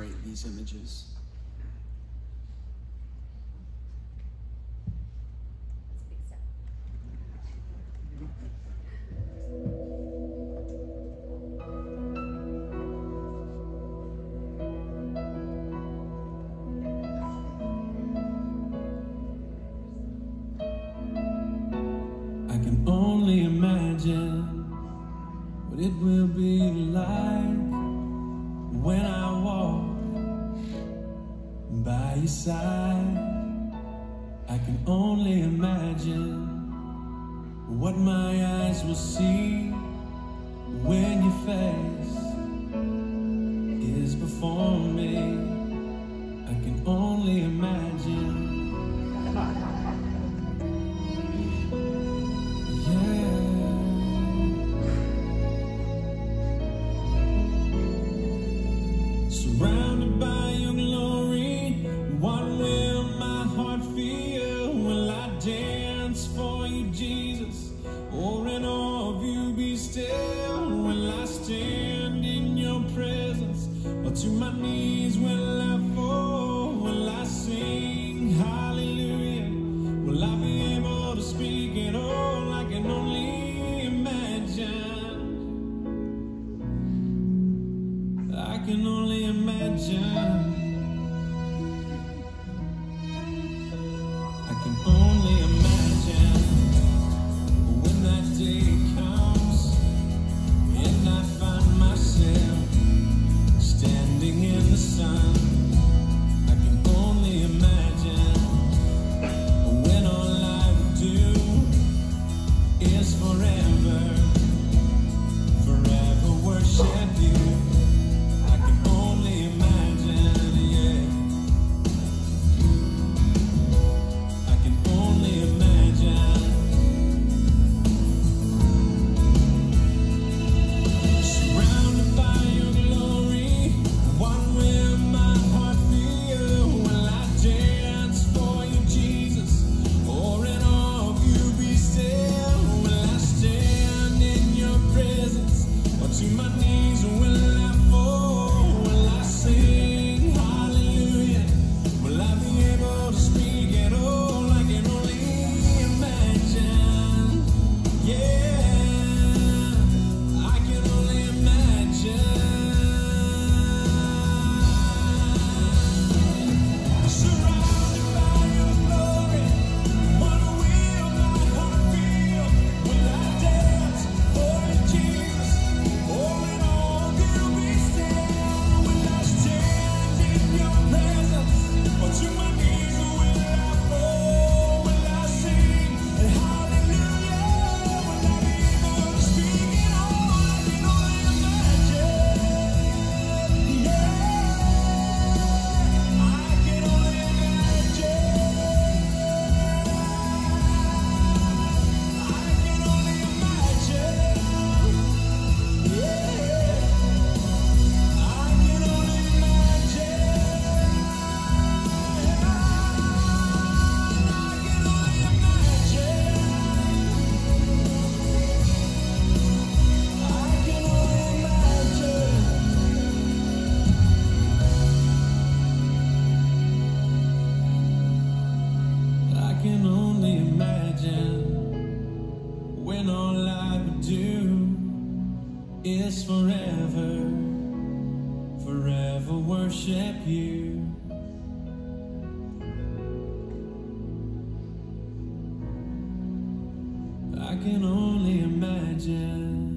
celebrate these images. it will be like when I walk by your side. I can only imagine what my eyes will see when your face is before me. I can only imagine. To my knees will I fall, will I sing hallelujah? Will I be able to speak at all? I can only imagine. I can only imagine. can only imagine when all I would do is forever, forever worship you. I can only imagine.